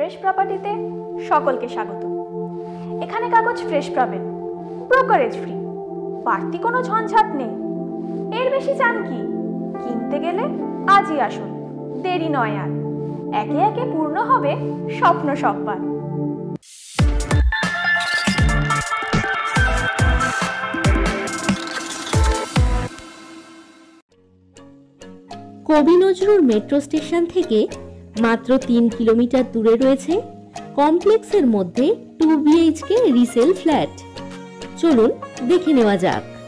Fresh প্রপার্টিতে সকলকে স্বাগত। এখানে কাগজ ফ্রেশ পাবেন ব্রোকারেজ ফ্রি বাড়তি কোনো ঝঞ্ঝাট নেই। এর বেশি চান কি? কিনতে গেলে আজই আসুন, দেরি নয় আর। একে একে পূর্ণ হবে স্বপ্ন সব্বার কবি নজরুল মেট্রো স্টেশন থেকে মাত্র তিন কিলোমিটার দূরে রয়েছে কমপ্লেক্সের মধ্যে টু বিএইচকে রিসেল ফ্ল্যাট। চলুন দেখে নেওয়া যাক।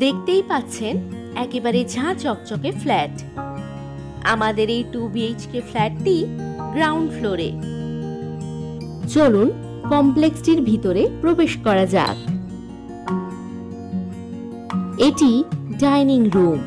দেখতেই পাচ্ছেন একেবারে ঝাঁ চকচকে ফ্ল্যাট। আমাদের এই টু বিএইচকে ফ্ল্যাটটি গ্রাউন্ড ফ্লোরে। চলুন কমপ্লেক্সটির ভিতরে প্রবেশ করা যাক। এটি ডাইনিং রুম।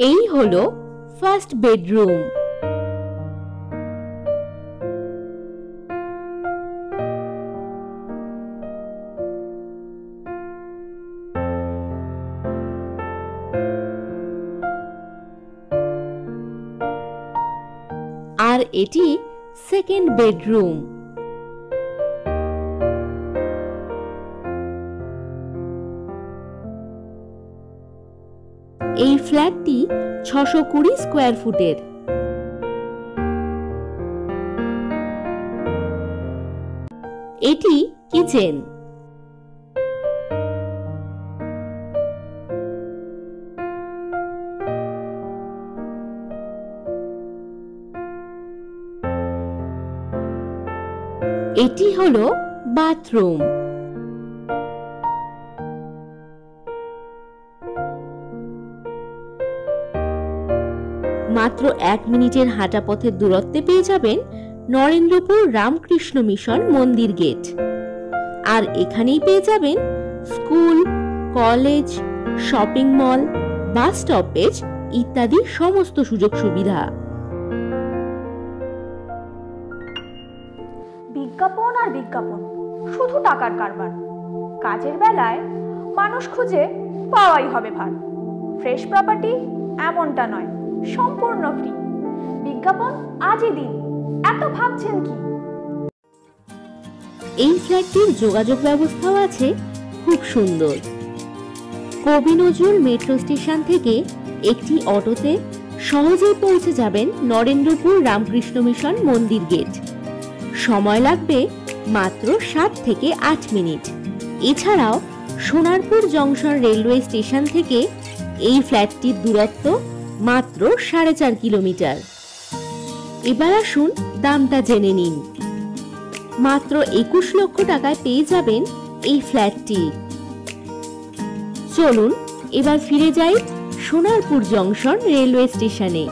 এই হলো ফার্স্ট বেডরুম আর এটি সেকেন্ড বেডরুম এই ফ্ল্যাটটি ছশো কুড়ি স্কোয়ার ফুটের। এটি কিচেন। এটি হলো বাথরুম। মাত্র এক মিনিটের হাঁটা পথের দূরত্বে পেয়ে যাবেন নরেন্দ্রপুর রামকৃষ্ণ মিশন মন্দির গেট। আর এখানেই পেয়ে যাবেন school, college, shopping mall, bus stoppage ইত্যাদি সমস্ত সুযোগ সুবিধা। বিজ্ঞাপন আর বিজ্ঞাপন, শুধু টাকার কারবার। কাজের বেলায় মানুষ খুঁজে পাওয়াই হবে ভার। ফ্রেশ প্রপার্টি এমনটা নয়। সম্পূর্ণ ফ্রি বিজ্ঞাপন আজই দিন। এত ভাবছেন কি? এই ফ্ল্যাটটির যোগাযোগ ব্যবস্থাও আছে খুব সুন্দর। কবি নজরুল মেট্রো স্টেশন থেকে একটি অটোতে সহজেই পৌঁছে যাবেন নরেন্দ্রপুর রামকৃষ্ণ মিশন মন্দির গেট। সময় লাগবে মাত্র সাত থেকে আট মিনিট। এছাড়াও সোনারপুর জংশন রেলওয়ে স্টেশন থেকে এই ফ্ল্যাটটির দূরত্ব মাত্র সাড়ে চার কিলোমিটার। এবার আসুন দামটা জেনে নিন। মাত্র একুশ লক্ষ টাকায় পেয়ে যাবেন এই ফ্ল্যাটটি। চলুন, এবার ফিরে যাই সোনারপুর জংশন রেলওয়ে স্টেশনে।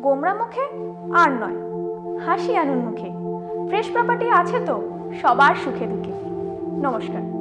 গোমরা মুখে আর নয়, হাসি আনুন মুখে। ফ্রেশ প্রপার্টি আছে তো, সবার সুখে দুঃখে। নমস্কার।